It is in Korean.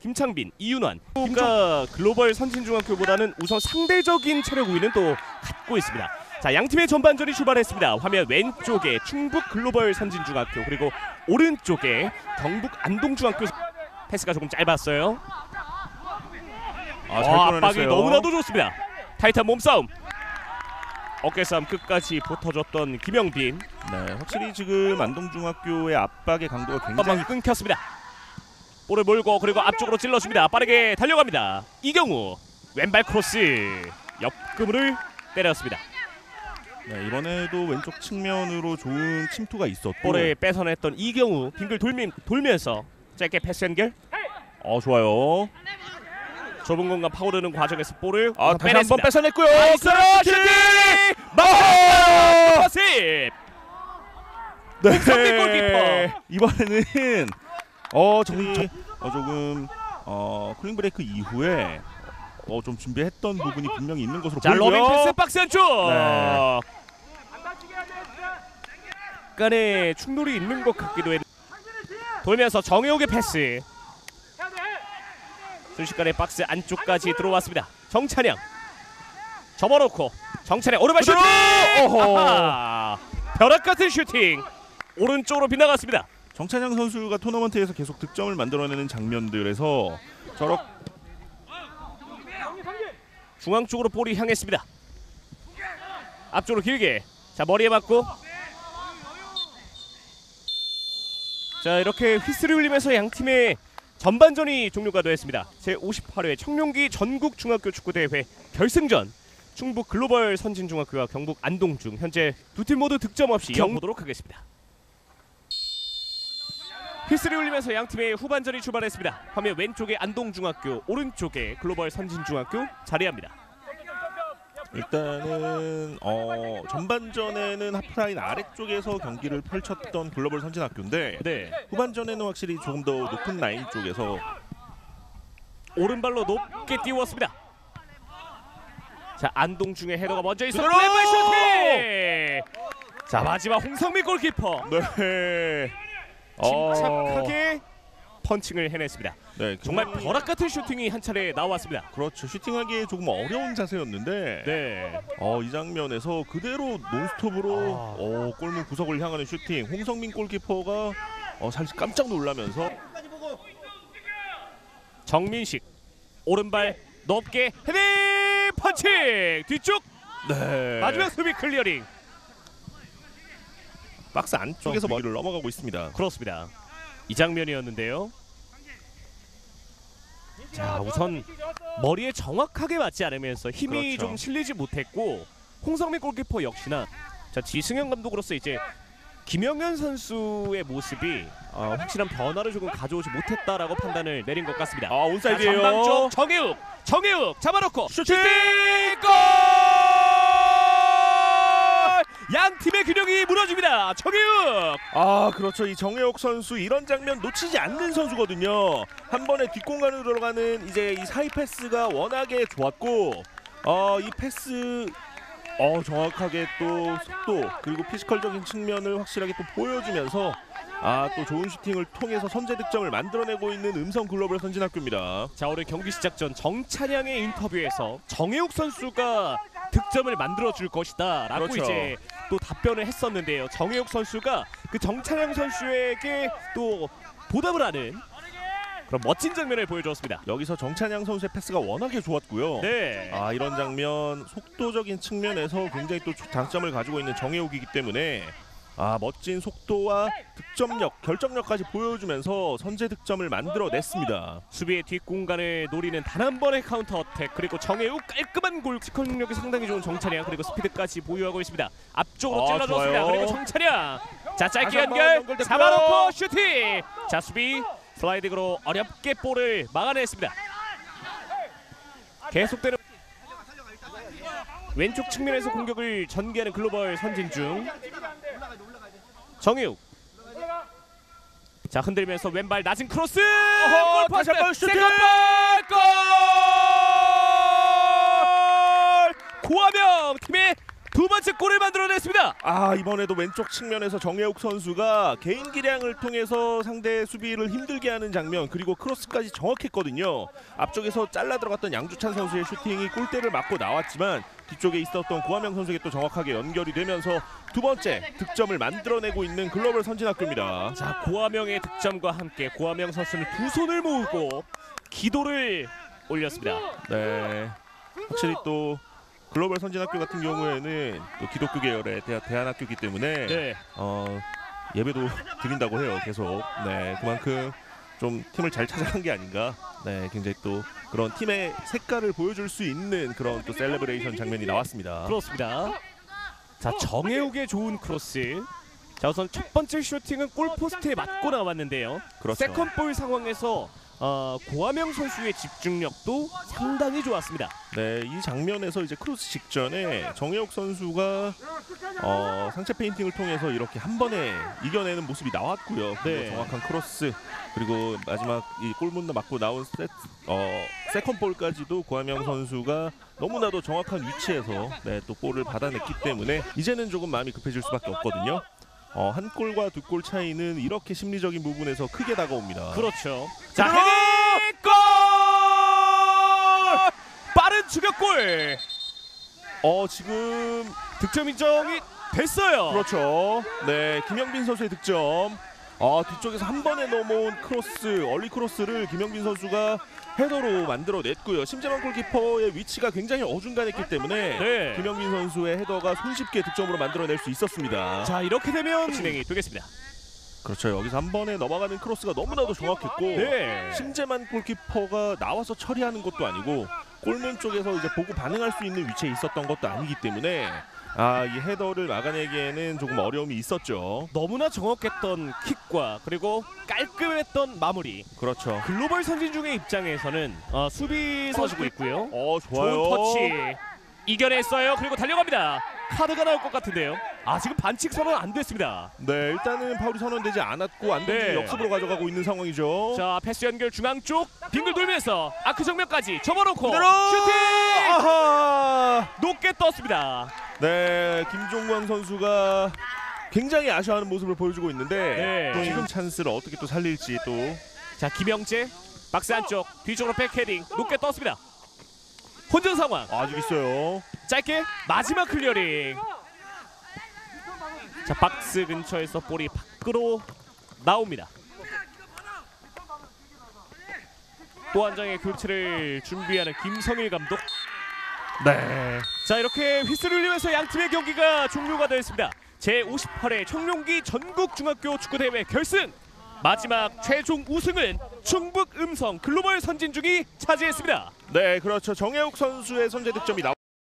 김창빈, 이윤환, 김가 글로벌 선진중학교보다는 우선 상대적인 체력 우위는 또 갖고 있습니다. 자, 양 팀의 전반전이 출발했습니다. 화면 왼쪽에 충북 글로벌 선진중학교 그리고 오른쪽에 경북 안동중학교 패스가 조금 짧았어요. 아, 잘 어, 압박이. 너무나도 좋습니다. 타이탄 몸싸움. 어깨 싸움 끝까지 붙어줬던 김영빈. 네, 확실히 지금 안동중학교의 압박의 강도가 굉장히 끊겼습니다. 볼을 몰고 그리고 앞쪽으로 찔러줍니다. 빠르게 달려갑니다. 이경우 왼발 크로스 옆그물을 때렸습니다. 네, 이번에도 왼쪽 측면으로 좋은 침투가 있었고 볼을 뺏어냈던 이경우 빙글 돌미, 돌면서 짧게 패스 연결. 어 좋아요. 좁은 공간 파고드는 과정에서 볼을 아 다시 한번 빼냈습니다. 뺏어냈고요. 슈팅! 아! 파스! 네. 이번에는 어 정, 정, 어 조금 어 cooling break 이후에 어 좀 준비했던 부분이 분명히 있는 것으로 자 보이고요. 로빙 패스 박스 안쪽. 네. 약간의 충돌이 있는 것 같기도 해. 돌면서 정혜욱의 패스. 순식간에 박스 안쪽까지 들어왔습니다. 정찬양 접어놓고 정찬양 오른발 슈팅. 벼락 같은 슈팅. 오른쪽으로 빗나갔습니다. 정찬양 선수가 토너먼트에서 계속 득점을 만들어내는 장면들에서 저렇 중앙 쪽으로 볼이 향했습니다. 앞쪽으로 길게. 자 머리에 맞고. 자 이렇게 휘슬이 울리면서 양 팀의 전반전이 종료가 되었습니다. 제 58회 청룡기 전국 중학교 축구 대회 결승전 충북 글로벌 선진중학교와 경북 안동중 현재 두 팀 모두 득점 없이 경 보도록 하겠습니다. 휘슬이 울리면서 양 팀의 후반전이 출발했습니다. 화면 왼쪽에 안동중학교, 오른쪽에 글로벌 선진중학교 자리합니다. 일단은 어 전반전에는 하프라인 아래쪽에서 경기를 펼쳤던 글로벌 선진학교인데 네, 후반전에는 확실히 조금 더 높은 라인 쪽에서 오른발로 높게 띄웠습니다. 자 안동중의 헤더가 먼저 그대로! 왼발 슈팅. 자 마지막 홍성민 골키퍼 네 침착하게 펀칭을 해냈습니다. 네 정말 정말 벼락 같은 슈팅이 한 차례 나왔습니다. 그렇죠 슈팅하기에 조금 어려운 자세였는데 네, 어, 이 장면에서 그대로 논스톱으로 아. 어, 골문 구석을 향하는 슈팅 홍성민 골키퍼가 어, 사실 깜짝 놀라면서 정민식 오른발 높게 헤딩 펀칭 뒤쪽 네 마지막 수비 clearing 박스 안쪽에서 머리를 넘어가고 있습니다. 그렇습니다. 이 장면이었는데요. 자 우선 머리에 정확하게 맞지 않으면서 힘이 그렇죠. 좀 실리지 못했고 홍성민 골키퍼 역시나 자 지승현 감독으로서 이제 김영현 선수의 모습이 어, 확실한 변화를 조금 가져오지 못했다라고 판단을 내린 것 같습니다. 아 온사이드예요. 전방 쪽 정혜욱 정혜욱 잡아놓고 슈팅! 골! 양 팀의 균형이 무너집니다. 정혜욱! 아 그렇죠. 이 정혜욱 선수 이런 장면 놓치지 않는 선수거든요. 한 번에 뒷공간으로 들어가는 이제 이 사이 패스가 워낙에 좋았고 어 이 패스 어 정확하게 또 속도 그리고 physical적인 측면을 확실하게 또 보여주면서 아 또 좋은 슈팅을 통해서 선제 득점을 만들어내고 있는 음성 글로벌 선진학교입니다. 자 오늘 경기 시작 전 정찬양의 인터뷰에서 정혜욱 선수가 득점을 만들어 줄 것이다 라고 그렇죠. 이제 또 답변을 했었는데요. 정혜욱 선수가 그 정찬양 선수에게 또 보답을 하는 그런 멋진 장면을 보여주었습니다. 여기서 정찬양 선수의 패스가 워낙에 좋았고요 네. 아 이런 장면 속도적인 측면에서 굉장히 또 장점을 가지고 있는 정혜욱이기 때문에 아 멋진 속도와 득점력, 결정력까지 보여주면서 선제 득점을 만들어냈습니다. 수비의 뒷공간을 노리는 단 한 번의 counter attack 그리고 정혜욱 깔끔한 골 능력이 상당히 좋은 정찬양 그리고 스피드까지 보유하고 있습니다. 앞쪽으로 아, 찔러줬습니다. 좋아요. 그리고 정찬양 자 짧게 연결. 잡아놓고 슈팅 자 수비 슬라이딩으로 어렵게 볼을 막아냈습니다. 계속되는 왼쪽 측면에서 공격을 전개하는 글로벌 선진 중 정혜욱. 자 흔들면서 왼발 낮은 크로스! 어허, 골 다시 한번 슈팅! 골! 고화명 두 번째 골을 만들어냈습니다. 아 이번에도 왼쪽 측면에서 정혜욱 선수가 개인 기량을 통해서 상대 수비를 힘들게 하는 장면 그리고 크로스까지 정확했거든요. 앞쪽에서 잘라 들어갔던 양주찬 선수의 슈팅이 골대를 맞고 나왔지만 뒤쪽에 있었던 고하명 선수에게 또 정확하게 연결이 되면서 두 번째 득점을 만들어내고 있는 글로벌 선진학교입니다. 자 고하명의 득점과 함께 고하명 선수는 두 손을 모으고 기도를 올렸습니다. 네, 확실히 또 글로벌 선진학교 같은 경우에는 또 기독교 계열의 대, 대안학교이기 때문에 네. 어, 예배도 드린다고 해요. 계속. 네, 그만큼 좀 팀을 잘 찾아간 게 아닌가. 네, 굉장히 또 그런 팀의 색깔을 보여줄 수 있는 그런 또 celebration 장면이 나왔습니다. 그렇습니다. 자 정혜욱의 좋은 크로스. 자 우선 첫 번째 슈팅은 골포스트에 맞고 나왔는데요. 그렇죠. second ball 상황에서 어, 고하명 선수의 집중력도 상당히 좋았습니다. 네, 이 장면에서 이제 크로스 직전에 정혜욱 선수가 어, 상체 페인팅을 통해서 이렇게 한 번에 이겨내는 모습이 나왔고요. 네. 정확한 크로스 그리고 마지막 이 골문 맞고 나온 세, 어, second ball까지도 고하명 선수가 너무나도 정확한 위치에서 네, 또 볼을 받아냈기 때문에 이제는 조금 마음이 급해질 수밖에 없거든요. 어, 한 골과 두 골 차이는 이렇게 심리적인 부분에서 크게 다가옵니다. 그렇죠. 자! 헤딩 골! 빠른 추격골. 어, 지금 득점 인정이 됐어요. 그렇죠. 네, 김영빈 선수의 득점. 아, 뒤쪽에서 한 번에 넘어온 크로스, early cross를 김영빈 선수가 헤더로 만들어냈고요. 심재만 골키퍼의 위치가 굉장히 어중간했기 때문에 네. 김영빈 선수의 헤더가 손쉽게 득점으로 만들어낼 수 있었습니다. 자 이렇게 되면 진행이 되겠습니다. 그렇죠. 여기서 한 번에 넘어가는 크로스가 너무나도 정확했고 네. 심재만 골키퍼가 나와서 처리하는 것도 아니고 골문 쪽에서 이제 보고 반응할 수 있는 위치에 있었던 것도 아니기 때문에 아, 이 헤더를 막아내기에는 조금 어려움이 있었죠. 너무나 정확했던 킥과 그리고 깔끔했던 마무리. 그렇죠. 글로벌 선진 중의 입장에서는 어, 수비 서주고 있고요. 어, 좋아요. 좋은 터치 이겨냈어요. 그리고 달려갑니다. 카드가 나올 것 같은데요. 아 지금 반칙 선언 안 됐습니다. 네, 일단은 파울이 선언되지 않았고 안동이 네. 역습으로 가져가고 있는 상황이죠. 자 패스 연결 중앙 쪽 빙글 돌면서 아크 정면까지 접어놓고 그대로! 슈팅 아하! 높게 떴습니다. 네, 김종광 선수가 굉장히 아쉬워하는 모습을 보여주고 있는데 네. 또 지금 찬스를 어떻게 또 살릴지 또 자 김영재 박스 안쪽 뒤쪽으로 백헤딩 높게 떴습니다. 혼전 상황 아직 있어요. 짧게 마지막 클리어링. 자 박스 근처에서 볼이 밖으로 나옵니다. 또 한 장의 교체를 준비하는 김성일 감독. 네. 자 이렇게 휘슬을 울리면서 양 팀의 경기가 종료가 되었습니다. 제 58회 청룡기 전국 중학교 축구 대회 결승 마지막 최종 우승은 충북 음성 글로벌 선진중이 차지했습니다. 네, 그렇죠. 정혜욱 선수의 선제 득점이 나